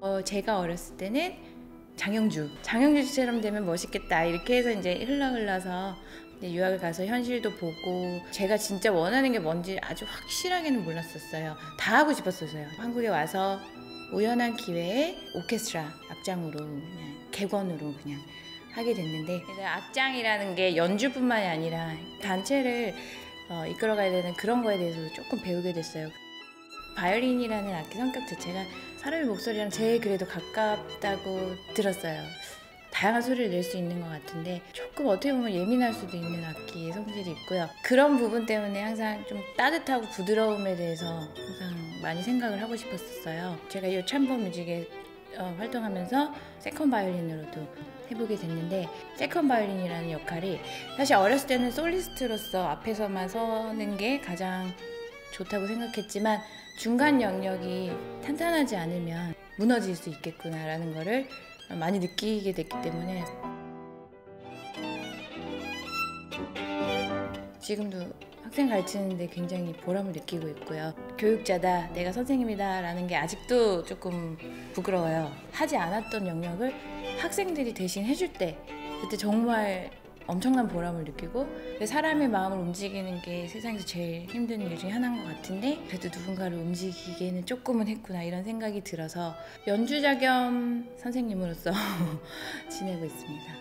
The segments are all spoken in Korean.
어, 제가 어렸을 때는 장영주, 장영주처럼 되면 멋있겠다 이렇게 해서 이제 흘러 흘러서 유학을 가서 현실도 보고 제가 진짜 원하는 게 뭔지 아주 확실하게는 몰랐었어요. 다 하고 싶었었어요. 한국에 와서 우연한 기회에 오케스트라 악장으로 그냥 객원으로 그냥 하게 됐는데 그래서 악장이라는 게 연주뿐만이 아니라 단체를 어, 이끌어가야 되는 그런 거에 대해서 조금 배우게 됐어요. 바이올린이라는 악기 성격 자체가 사람의 목소리랑 제일 그래도 가깝다고 들었어요. 다양한 소리를 낼 수 있는 것 같은데 조금 어떻게 보면 예민할 수도 있는 악기의 성질이 있고요. 그런 부분 때문에 항상 좀 따뜻하고 부드러움에 대해서 항상 많이 생각을 하고 싶었어요. 제가 이 참버 뮤직에 어, 활동하면서 second 바이올린으로도 해보게 됐는데 second 바이올린이라는 역할이 사실 어렸을 때는 솔리스트로서 앞에서만 서는 게 가장 좋다고 생각했지만 중간 영역이 탄탄하지 않으면 무너질 수 있겠구나라는 거를 많이 느끼게 됐기 때문에 지금도 학생 가르치는데 굉장히 보람을 느끼고 있고요. 교육자다, 내가 선생님이다 라는 게 아직도 조금 부끄러워요. 하지 않았던 영역을 학생들이 대신 해줄 때 그때 정말 엄청난 보람을 느끼고 사람의 마음을 움직이는 게 세상에서 제일 힘든 일 중에 하나인 것 같은데 그래도 누군가를 움직이기에는 조금은 했구나 이런 생각이 들어서 연주자 겸 선생님으로서 지내고 있습니다.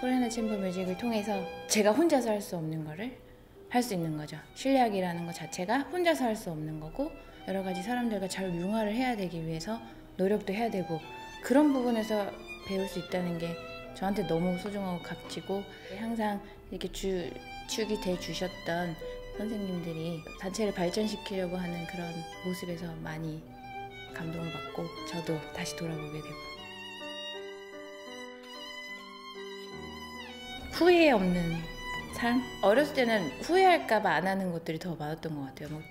코레나 챔버 뮤직을 통해서 제가 혼자서 할 수 없는 거를 할 수 있는 거죠. 실력이라는 것 자체가 혼자서 할 수 없는 거고 여러 가지 사람들과 잘 융화를 해야 되기 위해서 노력도 해야 되고 그런 부분에서 배울 수 있다는 게 저한테 너무 소중하고 값지고 항상 이렇게 주, 축이 돼 주셨던 선생님들이 단체를 발전시키려고 하는 그런 모습에서 많이 감동을 받고 저도 다시 돌아보게 되고 후회 없는 삶? 어렸을 때는 후회할까봐 안 하는 것들이 더 많았던 것 같아요. 뭐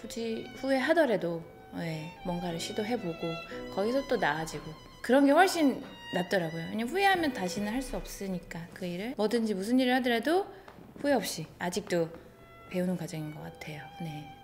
굳이 후회하더라도 네, 뭔가를 시도해보고 거기서 또 나아지고 그런 게 훨씬 낫더라고요. 왜냐면 후회하면 다시는 할 수 없으니까 그 일을 뭐든지 무슨 일을 하더라도 후회 없이 아직도 배우는 과정인 것 같아요. 네.